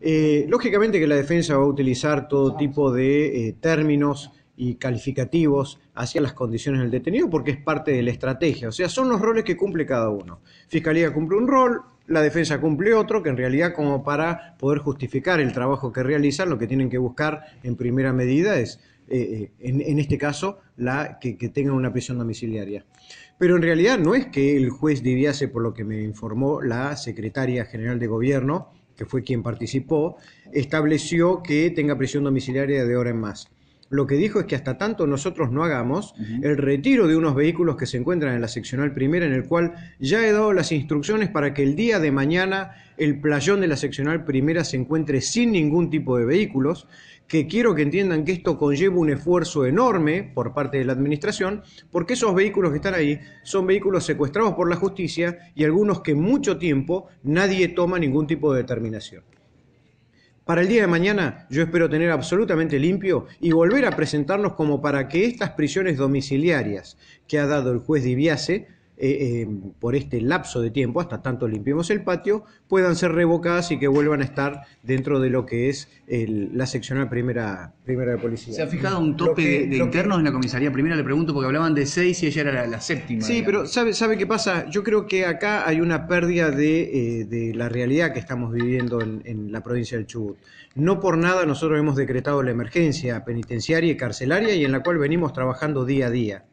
Eh, lógicamente que la defensa va a utilizar todo tipo de eh, términos y calificativos hacia las condiciones del detenido porque es parte de la estrategia. O sea, son los roles que cumple cada uno. Fiscalía cumple un rol, la defensa cumple otro, que en realidad como para poder justificar el trabajo que realizan, lo que tienen que buscar en primera medida es, eh, en, este caso, la, que, que tengan una prisión domiciliaria. Pero en realidad no es que el juez Diviase, por lo que me informó la secretaria general de gobierno, que fue quien participó, estableció que tenga prisión domiciliaria de hora en más. Lo que dijo es que hasta tanto nosotros no hagamos el retiro de unos vehículos que se encuentran en la seccional primera, en el cual ya he dado las instrucciones para que el día de mañana el playón de la seccional primera se encuentre sin ningún tipo de vehículos, que quiero que entiendan que esto conlleva un esfuerzo enorme por parte de la administración, porque esos vehículos que están ahí son vehículos secuestrados por la justicia y algunos que mucho tiempo nadie toma ningún tipo de determinación. Para el día de mañana yo espero tener absolutamente limpio y volver a presentarnos como para que estas prisiones domiciliarias que ha dado el juez Diviase eh, eh, por este lapso de tiempo, hasta tanto limpiemos el patio, puedan ser revocadas y que vuelvan a estar dentro de lo que es la seccional primera, primera de policía. ¿Se ha fijado un tope de, internos en la comisaría primera? Le pregunto porque hablaban de seis y ella era la, séptima. Sí, pero ¿sabe, ¿sabe qué pasa? Yo creo que acá hay una pérdida de, eh, la realidad que estamos viviendo en, en la provincia del Chubut. No por nada nosotros hemos decretado la emergencia penitenciaria y carcelaria y en la cual venimos trabajando día a día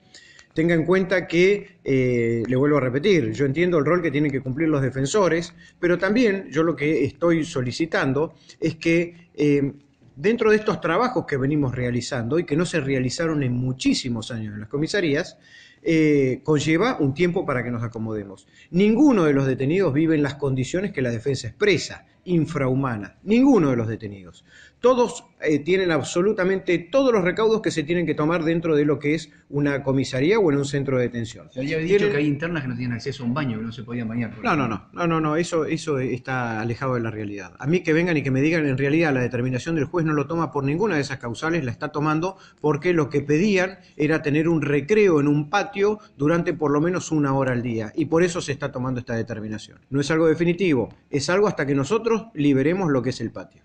tenga en cuenta que, eh, le vuelvo a repetir, yo entiendo el rol que tienen que cumplir los defensores, pero también yo lo que estoy solicitando es que eh, dentro de estos trabajos que venimos realizando y que no se realizaron en muchísimos años en las comisarías, eh, conlleva un tiempo para que nos acomodemos. Ninguno de los detenidos vive en las condiciones que la defensa expresa, infrahumanas. Ninguno de los detenidos todos eh, tienen absolutamente todos los recaudos que se tienen que tomar dentro de lo que es una comisaría o en un centro de detención. Se había dicho que hay internas que no tienen acceso a un baño, que no se podían bañar. No, no, no, no, no, no, eso, eso está alejado de la realidad. A mí que vengan y que me digan en realidad la determinación del juez no lo toma por ninguna de esas causales, la está tomando porque lo que pedían era tener un recreo en un patio durante por lo menos una hora al día y por eso se está tomando esta determinación. No es algo definitivo, es algo hasta que liberemos lo que es el patio.